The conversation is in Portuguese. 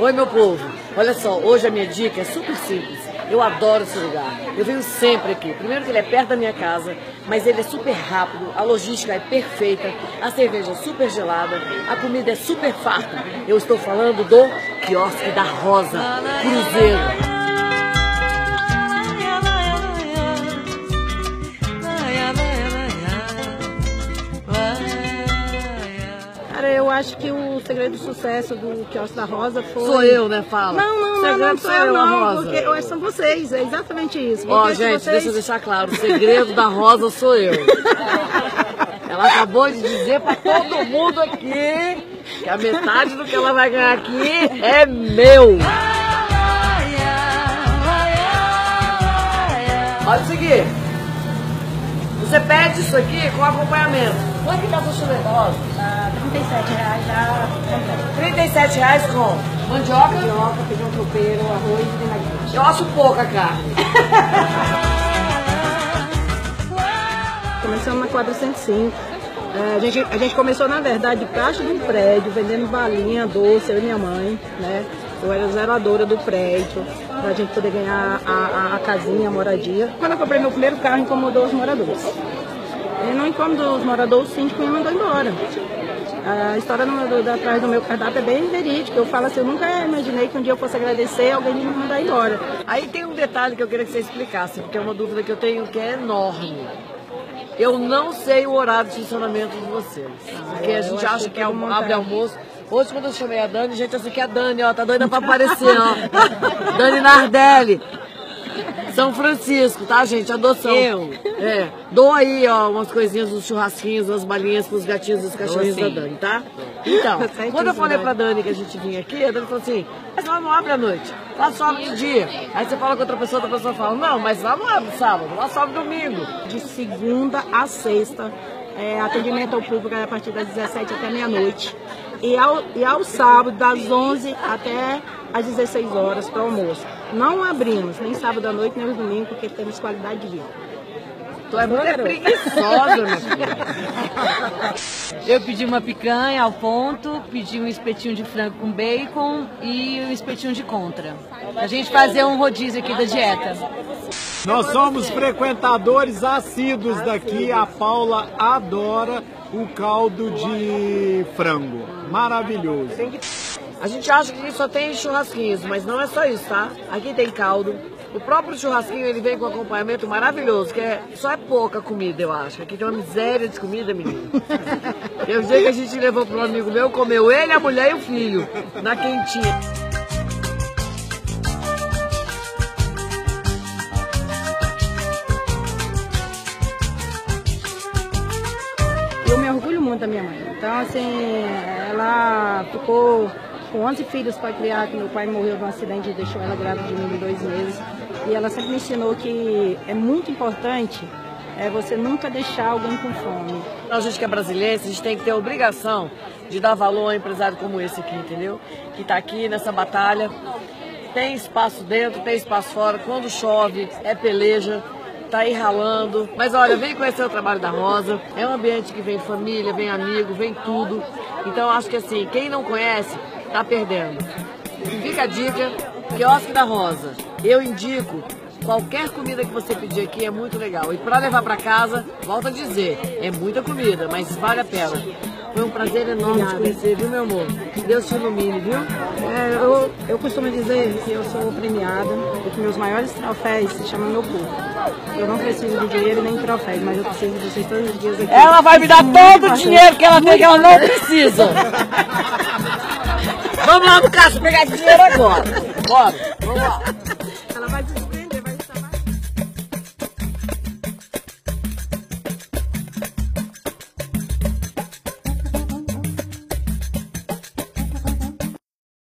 Oi, meu povo. Olha só, hoje a minha dica é super simples. Eu adoro esse lugar. Eu venho sempre aqui. Primeiro que ele é perto da minha casa, mas ele é super rápido, a logística é perfeita, a cerveja é super gelada, a comida é super farta. Eu estou falando do quiosque da Rosa, Cruzeiro. Acho que o segredo do sucesso do Quiosque da Rosa foi... Sou eu, né? Fala. Não, não, não, segredo não sou sou eu eu, não, Rosa. porque são vocês, é exatamente isso. Ó, se gente, vocês- deixa eu deixar claro, o segredo da Rosa sou eu. Ela acabou de dizer pra todo mundo aqui que a metade do que ela vai ganhar aqui é meu. Olha isso aqui. Você pede isso aqui com acompanhamento. Quanto que tá chuleta, Rosa? Ah, 37 reais já comprei. 37 reais com mandioca. Mandioca, feijão tropeiro, arroz e vinagrete. Eu acho pouca carne. Começamos na 405. É, a, gente, a gente começou, na verdade, debaixo de um prédio, vendendo balinha, doce, eu e minha mãe, né? Eu era zeladora do prédio, pra gente poder ganhar a, a, a casinha, a moradia. Quando eu comprei meu primeiro carro, incomodou os moradores. E não incomodou os moradores, o síndico me mandou embora. A história do, da, atrás do meu cardápio é bem verídica. Eu falo assim, eu nunca imaginei que um dia eu fosse agradecer alguém me mandar embora. Aí tem um detalhe que eu queria que você explicasse, porque é uma dúvida que eu tenho que é enorme. Eu não sei o horário de funcionamento de vocês. Porque a gente acha que que é um- abre almoço. Hoje, quando eu chamei a Dani, gente, assim que a Dani, ó, tá doida pra aparecer, ó. Dani Nardelli. São Francisco, tá, gente? Adoção. Eu? É. Dou aí, ó, umas coisinhas, uns churrasquinhos, umas balinhas pros gatinhos e os cachorrinhos da. Dani, tá? Então, Certíssimo, quando eu falei Dani. pra Dani que a gente vinha aqui, a Dani falou assim, mas lá não abre à noite, lá só abre de dia. Aí você fala com outra pessoa, outra pessoa fala, não, mas lá não abre sábado, lá só abre domingo. de segunda a sexta. É, atendimento ao público é a partir das 17 até meia-noite. E ao, e ao sábado, das 11 até às 16 horas para almoço. Não abrimos nem sábado à noite, nem aos domingos, porque temos qualidade de vida. Tu é muito preguiçosa, minha filha. Eu pedi uma picanha ao ponto, pedi um espetinho de frango com bacon e um espetinho de contra. A gente fazer um rodízio aqui da dieta. Nós somos frequentadores assíduos daqui. A Paula adora o caldo de frango. Maravilhoso. A gente acha que só tem churrasquinhos, mas não é só isso, tá? Aqui tem caldo. O próprio churrasquinho ele vem com acompanhamento maravilhoso, que é, só é pouca comida, eu acho. Aqui tem uma miséria de comida, menino. Eu sei que a gente levou para um amigo meu, comeu ele, a mulher e o filho, na quentinha. Eu me orgulho muito da minha mãe. Então, assim, ela ficou com 11 filhos para criar, que meu pai morreu de um acidente e deixou ela grávida de mim de dois meses. E ela sempre me ensinou que é muito importante é você nunca deixar alguém com fome. A gente que é brasileiro, a gente tem que ter a obrigação de dar valor a um empresário como esse aqui, entendeu? Que está aqui nessa batalha. Tem espaço dentro, tem espaço fora. Quando chove, é peleja. Tá aí ralando. Mas olha, vem conhecer o trabalho da Rosa. É um ambiente que vem família, vem amigo, vem tudo. Então acho que assim, quem não conhece, tá perdendo. Fica a dica, quiosque da Rosa. Eu indico. Qualquer comida que você pedir aqui é muito legal. E para levar para casa, volto a dizer, é muita comida, mas vale a pena. Foi um prazer enorme te conhecer, viu, meu amor? Que Deus te ilumine, viu? É, eu, eu costumo dizer que eu sou premiada que meus maiores troféus se chamam meu corpo. Eu não preciso de dinheiro nem troféus, mas eu preciso de vocês todos os dias aqui. Ela vai me dar todo o dinheiro que ela tem que ela não precisa. Vamos lá caixa pegar dinheiro agora. Bora, vamos lá.